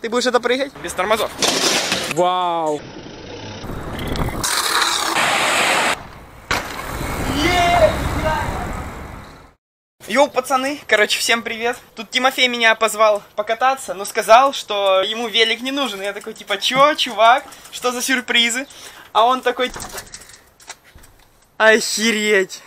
Ты будешь это прыгать? Без тормозов. Вау. Йоу, пацаны, короче, всем привет. Тут Тимофей меня позвал покататься, но сказал, что ему велик не нужен. Я такой, типа, чё, чувак, что за сюрпризы? А он такой, охереть.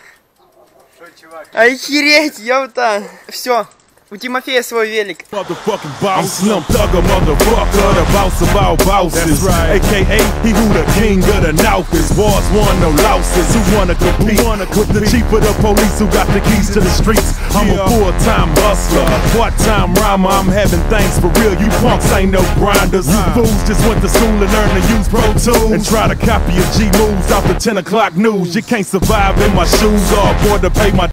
Охереть, ёпта. Все, у Тимофея свой велик. Motherfucking boss. I'm Slim Thugger, motherfucker, the boss of all bosses. AKA, he who the king of the north is. Wars won, no losses. Who wanna compete? Who wanna with the chief of the police who got the keys to the streets? I'm a full-time hustler, part-time rhymer. I'm having things for real. You punks ain't no grinders. You fools just went to school and learned to use Pro Tools and try to copy a G moves off the 10 o'clock news. You can't survive in my shoes or afford to pay my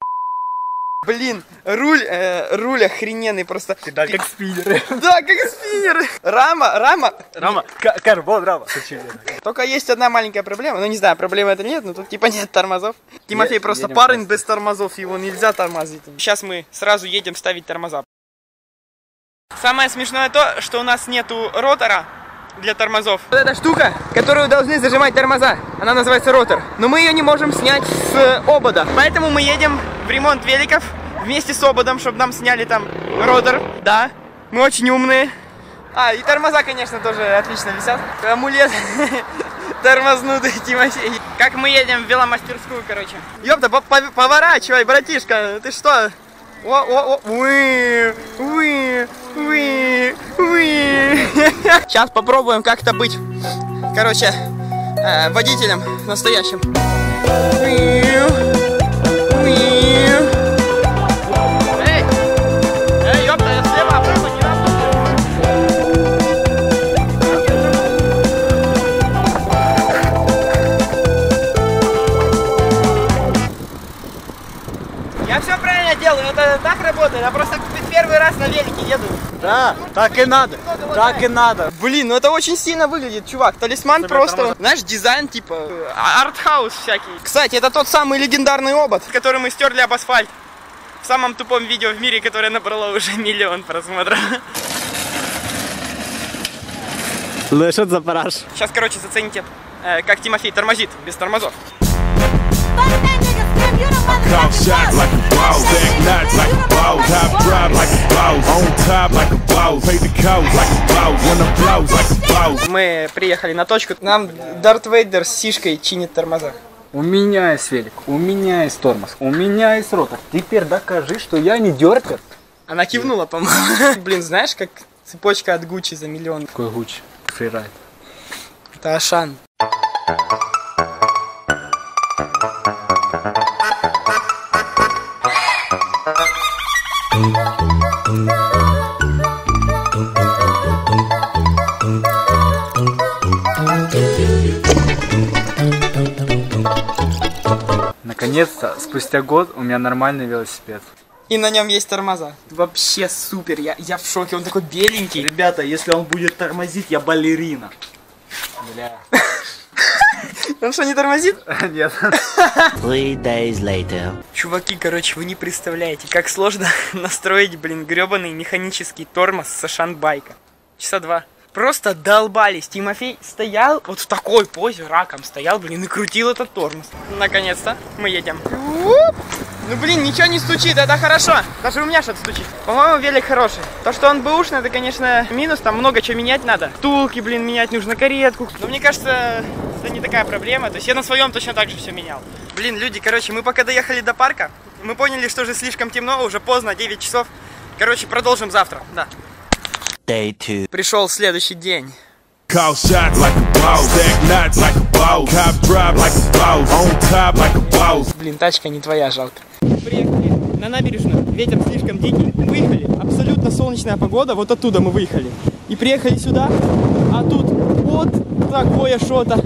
Блин, руль, э, руль охрененный просто. Да, как спиннеры. Да, как спиннер. Рама, рама. Рама, карбон, рама. Только есть одна маленькая проблема. Ну, не знаю, проблемы это нет, но тут типа нет тормозов. Тимофей Е- просто парень без тормозов, его нельзя тормозить. Сейчас мы сразу едем ставить тормоза. Самое смешное то, что у нас нету ротора для тормозов. Вот эта штука, которую должны зажимать тормоза, она называется ротор. Но мы ее не можем снять с обода. Поэтому мы едем ремонт великов вместе с ободом, чтобы нам сняли там ротор. Да, мы очень умные. А, и тормоза, конечно, тоже отлично висят. Амулет тормознутый Тимофей. Как мы едем в веломастерскую, короче. Ёпта, по- по- поворачивай, братишка, ты что? О, о, о, уи, уи, уи, уи. Сейчас попробуем как-то быть, короче, э, водителем настоящим. Уи. Я просто первый раз на велике еду. Да, так и надо. Так и надо. Блин, ну это очень сильно выглядит, чувак. Талисман просто, знаешь, дизайн типа э, артхаус всякий. Кстати, это тот самый легендарный обод, который мы стерли об асфальт. В самом тупом видео в мире, которое набрало уже миллион просмотров. Лишь за параш. Сейчас, короче, зацените, э, как Тимофей тормозит без тормозов. Call shot like a boss, back knots like a boss, top drop like a boss, on top like a boss, pay the cost like a boss, when I'm close like a boss. Мы приехали на точку. Нам Дарт Вейдер с сишкой чинит тормоза. У меня есть велик, у меня есть тормоз, у меня есть ротор. Теперь докажи, что я не дергер. Она кивнула, по-моему. Блин, знаешь, как цепочка от Гуччи за миллион. Какой гуч. Фрирайд. Это Ашан. Наконец-то, спустя год у меня нормальный велосипед. И на нем есть тормоза. Вообще супер, я, я в шоке, он такой беленький. Ребята, если он будет тормозить, я балерина. Бля. Он что, не тормозит? Нет. Three days later. Чуваки, короче, вы не представляете, как сложно настроить, блин, гребаный механический тормоз с Ашан-байка. Часа два. Просто долбались. Тимофей стоял вот в такой позе, раком стоял, блин, и крутил этот тормоз. Наконец-то мы едем. Ну, блин, ничего не стучит, это хорошо. Даже у меня что-то стучит. По-моему, велик хороший. То, что он бэушный, это, конечно, минус. Там много чего менять надо. Тулки, блин, менять нужно, каретку. Но мне кажется, это не такая проблема. То есть я на своем точно так же все менял. Блин, люди, короче, мы пока доехали до парка, мы поняли, что уже слишком темно, уже поздно, 9 часов. Короче, продолжим завтра. Да. Day two. Пришел следующий день. Call shots like a boss, stack knots like a boss, cop drive like a boss, on top like a boss. Блин, тачка не твоя, жалко. Приехали на набережную, ветер слишком дикий. Выехали, абсолютно солнечная погода, вот оттуда мы выехали. И приехали сюда, а тут вот такое что-то.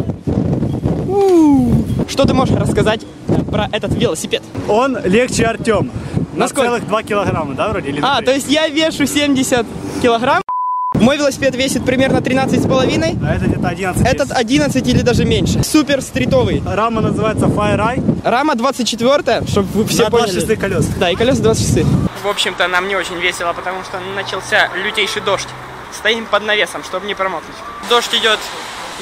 Что ты можешь рассказать э, про этот велосипед? Он легче Артема. На Насколько? целых 2 килограмма, да, вроде? Или на А, то есть я вешу 70 килограмм. Мой велосипед весит примерно 13 с половиной. А это где-то 11 Этот есть. 11 или даже меньше. Супер стритовый. Рама называется Fire Eye. Рама 24, чтобы вы все на поняли. 26 колес. Да, и колеса 26. В общем-то, нам не очень весело, потому что начался лютейший дождь. стоим под навесом, чтобы не промокнуть. Дождь идет.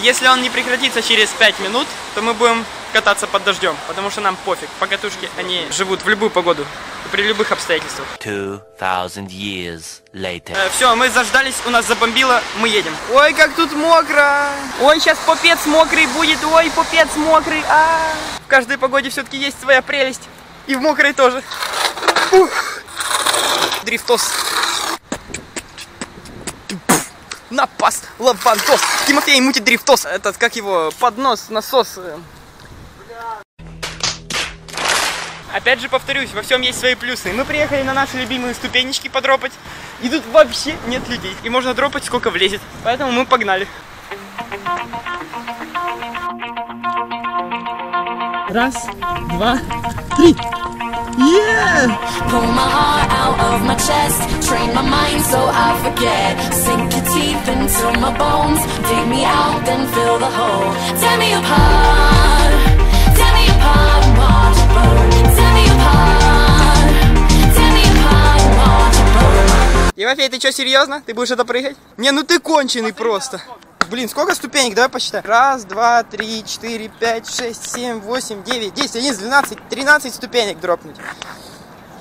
Если он не прекратится через 5 минут, то мы будем кататься под дождем, потому что нам пофиг. Покатушки, они живут в любую погоду при любых обстоятельствах. 2,000 years later. все, мы заждались, у нас забомбило, мы едем. Ой, как тут мокро. Ой, сейчас попец мокрый будет. Ой, попец мокрый. А, В каждой погоде все-таки есть своя прелесть. И в мокрой тоже. Ух. Дрифтос. Напас, лавантос. Тимофей мутит дрифтос. Этот, как его, поднос, насос. Опять же повторюсь, во всем есть свои плюсы. Мы приехали на наши любимые ступенечки подропать. И тут вообще нет людей. И можно дропать сколько влезет. Поэтому мы погнали. Раз, два, три. Pull my heart out of my chest, train my mind so I forget. Sink your teeth into my bones, dig me out, then fill the hole. Tear me apart, tear me apart and watch it burn. Тимофей, ты что, серьезно? Ты будешь это прыгать? Не, ну ты конченый просто. Блин, сколько ступенек? Давай посчитаем. Раз, два, три, четыре, пять, шесть, семь, восемь, девять, десять, одиннадцать, двенадцать, тринадцать ступенек дропнуть.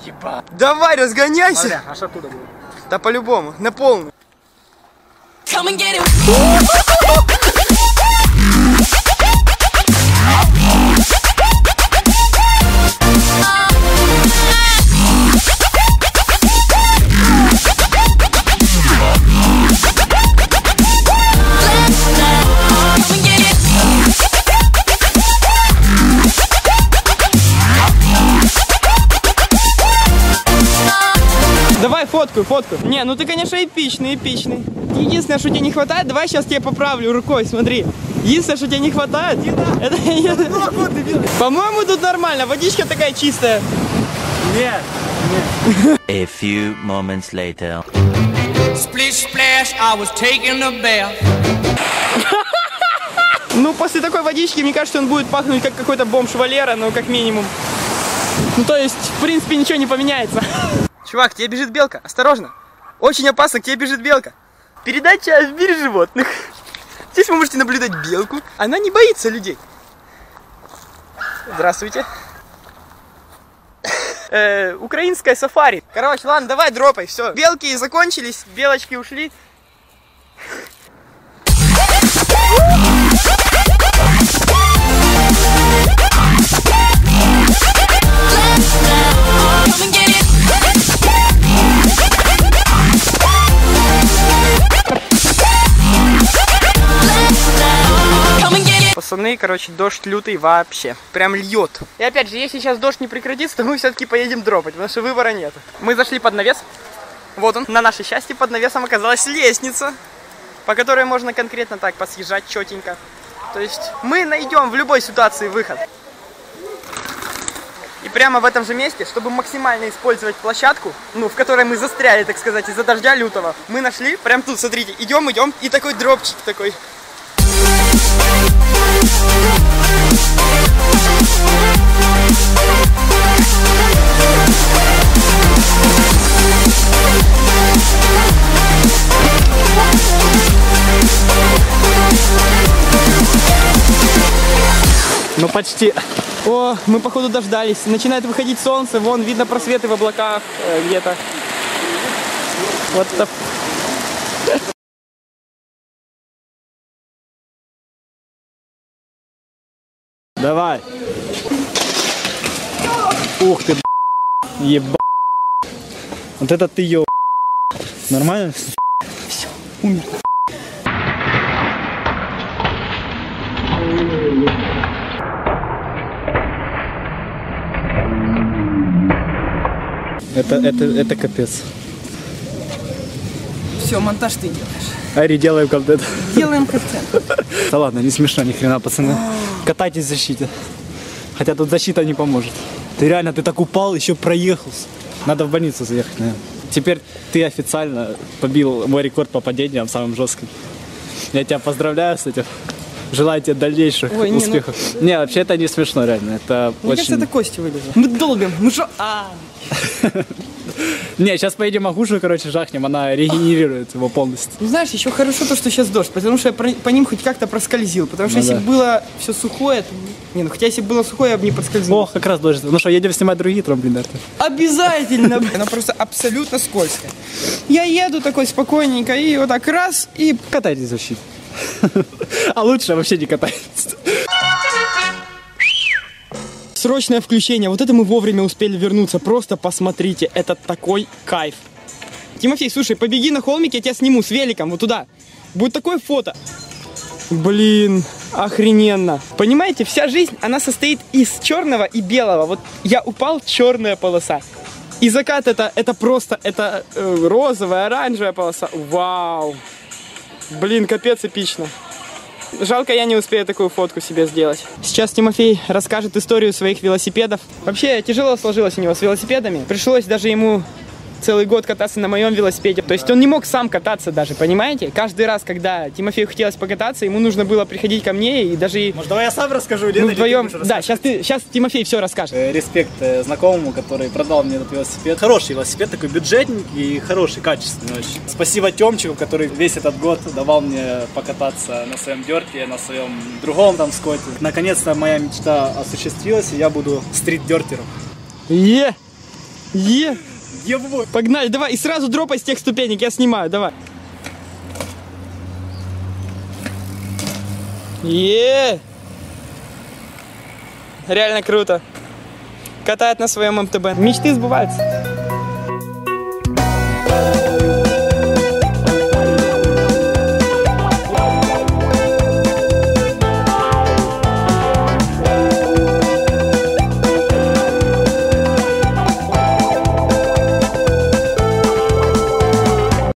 Еба. Давай, разгоняйся. аж оттуда будет. Да по-любому, на полную. Come and get it. Фотку. Не, ну ты, конечно, эпичный, эпичный. Единственное, что тебе не хватает, давай сейчас тебе поправлю рукой, смотри. Единственное, что тебе не хватает, это... По-моему, тут нормально, водичка такая чистая. Нет. A few moments later. Splish splash, I was taking a bath. Ну, после такой водички, мне кажется, он будет пахнуть как какой-то бомж Валера, ну, как минимум. Ну, то есть, в принципе, ничего не поменяется. Чувак, тебе бежит белка, осторожно. Очень опасно, к тебе бежит белка. Передача в мире животных. Здесь вы можете наблюдать белку. Она не боится людей. Здравствуйте. Э, украинское сафари. Короче, ладно, давай дропай, все. Белки закончились, белочки ушли. Пацаны, короче, дождь лютый вообще. Прям льет. И опять же, если сейчас дождь не прекратится, то мы все-таки поедем дропать, потому что выбора нет. Мы зашли под навес. Вот он. На наше счастье под навесом оказалась лестница, по которой можно конкретно так посъезжать четенько. То есть мы найдем в любой ситуации выход. И прямо в этом же месте, чтобы максимально использовать площадку, ну, в которой мы застряли, так сказать, из-за дождя лютого, мы нашли, прям тут, смотрите, идем, идем, и такой дропчик такой. Ну почти. О, мы походу дождались. Начинает выходить солнце, вон видно просветы в облаках э, где-то. Вот это. Давай. Ух ты, еба. Вот это ты ё. Нормально? Это, это, это капец. Все, монтаж ты делаешь. Ари, делаем контент. Делаем контент. Да ладно, не смешно ни хрена, пацаны. Катайтесь в защите. Хотя тут защита не поможет. Ты реально, ты так упал, еще проехался. Надо в больницу заехать, наверное. Теперь ты официально побил мой рекорд по падениям самым жестким. Я тебя поздравляю с этим. Желаю тебе дальнейших Ой, не, ну- успехов. Не, вообще это не смешно, реально. Это Мне очень... кажется, это кости вылезло. Мы долбим. Мы что? А. Не, сейчас поедем Агушу, короче, жахнем, она регенерирует его полностью. Ну знаешь, еще хорошо то, что сейчас дождь, потому что я по ним хоть как-то проскользил. Потому что Ну если да. бы было все сухое, то... Не, ну хотя если бы было сухое, я бы не проскользнул. О, как раз дождь. Ну что, едем снимать другие трамплины? Обязательно! Она просто абсолютно скользкая. Я еду такой спокойненько, и вот так раз, и... Катайтесь вообще. А лучше вообще не катайтесь. Срочное включение. Вот это мы вовремя успели вернуться. Просто посмотрите, это такой кайф. Тимофей, слушай, побеги на холмик, я тебя сниму с великом, вот туда. Будет такое фото. Блин, охрененно. Понимаете, вся жизнь, она состоит из черного и белого. Вот я упал, черная полоса. И закат это, это просто, это э, розовая, оранжевая полоса. Вау. Блин, капец эпично. Жалко, я не успею такую фотку себе сделать. Сейчас Тимофей расскажет историю своих велосипедов. Вообще, тяжело сложилось у него с велосипедами. Пришлось даже ему целый год кататься на моем велосипеде. То есть он не мог сам кататься даже, понимаете? Каждый раз, когда Тимофею хотелось покататься, ему нужно было приходить ко мне и даже... Может, давай я сам расскажу, или ты вдвоем... Да, сейчас ты, сейчас Тимофей все расскажет. Э, Респект э, знакомому, который продал мне этот велосипед. Хороший велосипед, такой бюджетный и хороший, качественный очень. Спасибо Темчику, который весь этот год давал мне покататься на своем дерте, на своем другом там скоте. Наконец-то моя мечта осуществилась, и я буду стрит-дертером. Е! Е! Ебой! Погнали, давай, и сразу дропай с тех ступенек, я снимаю, давай. Е! Реально круто. Катает на своем МТБ. Мечты сбываются.